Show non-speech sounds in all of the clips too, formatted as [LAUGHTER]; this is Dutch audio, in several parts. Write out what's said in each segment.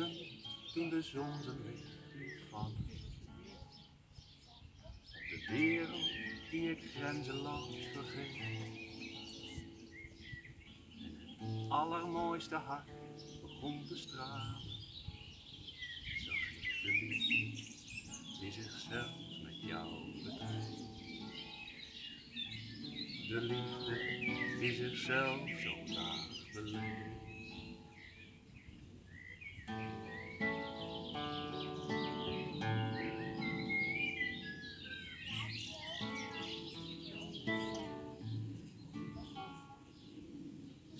de zon zijn licht vallen. De wereld die ik grenzeloos vergeet. Het allermooiste hart begon te stralen. Zag ik de liefde die zichzelf met jou betreedt. De liefde die zichzelf zo laag beleeft.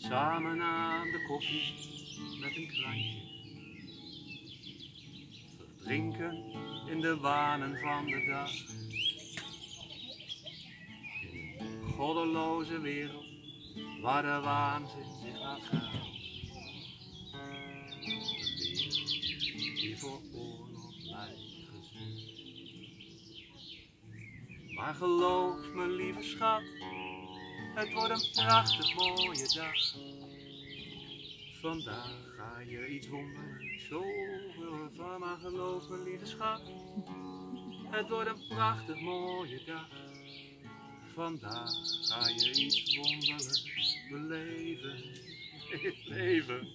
Samen aan de koffie met een krantje. Verdrinken in de wanen van de dag. In een goddeloze wereld waar de waanzin zich laat wereld die voor oorlog geschikt. Maar geloof me lieve schat, het wordt een prachtig mooie dag. Vandaag ga je iets wonderlijks zoveel van, maar geloof me lieve schat. Het wordt een prachtig mooie dag. Vandaag ga je iets wonderlijks beleven [LAUGHS] leven.